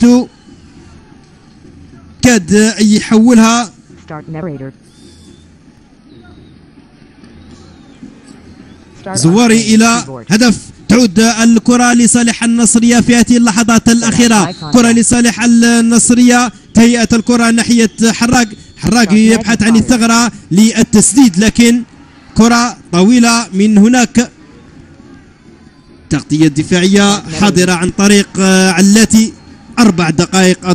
تو كاد يحولها. زواري إلى. هدف. تعود الكرة لصالح النصرية في هذه اللحظات الأخيرة. كرة لصالح النصرية. تهيئة الكرة ناحية حراق. حراق يبحث عن الثغرة للتسديد لكن كرة طويلة من هناك. تغطية دفاعية حاضرة عن طريق علاتي. أربع دقائق